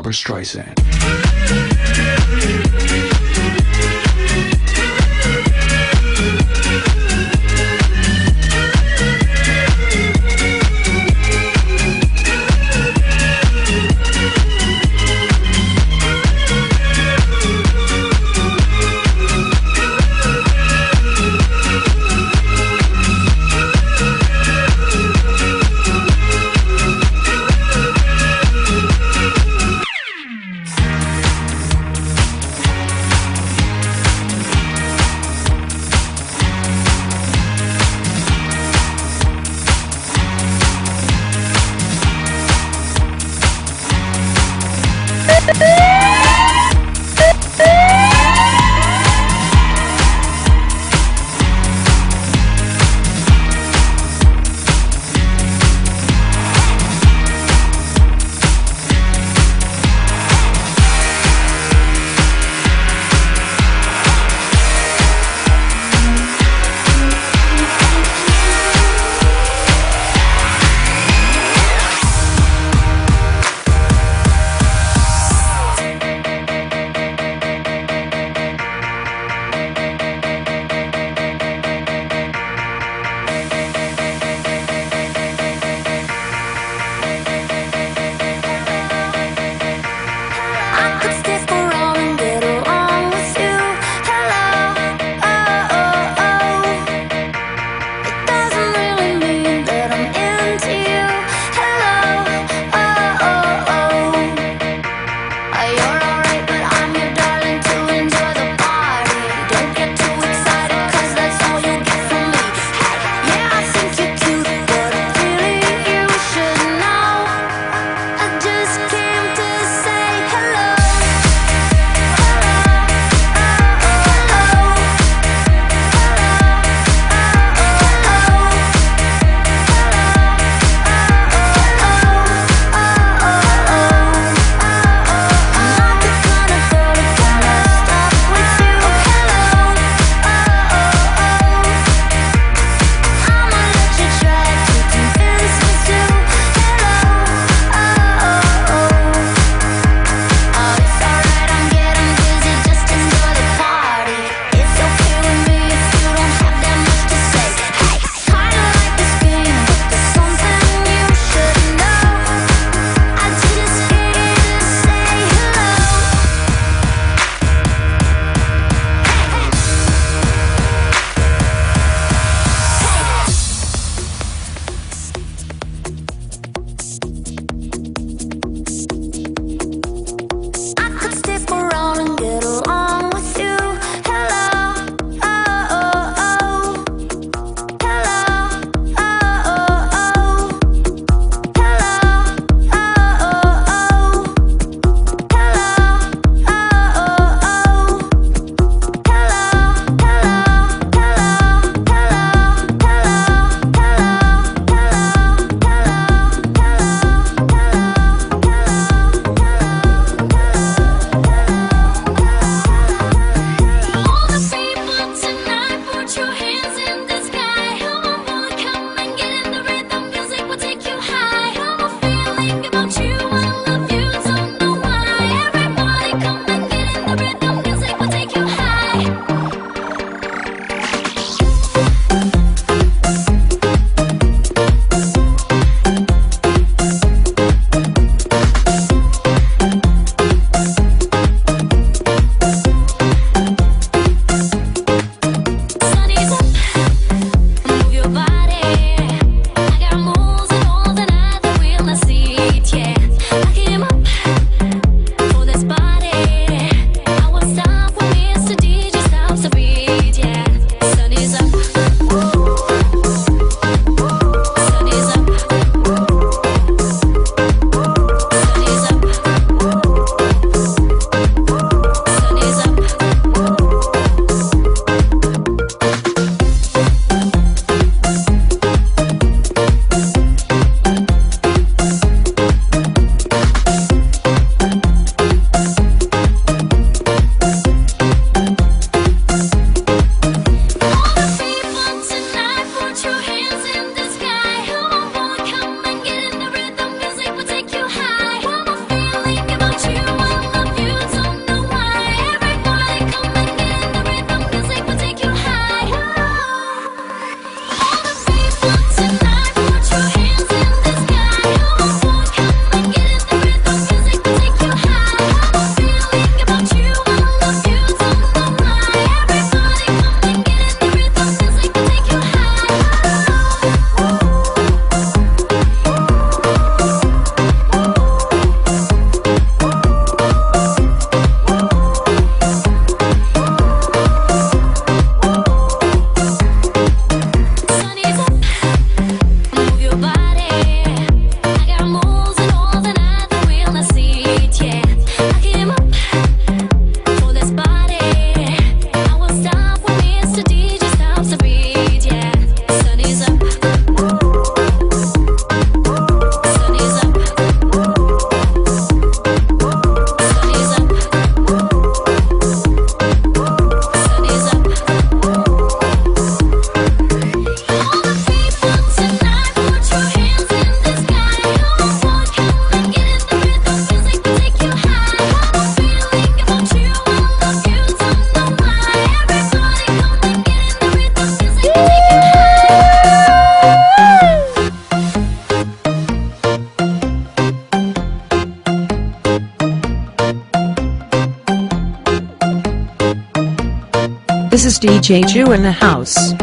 Barbara Streisand. This is DJ Jew in the house.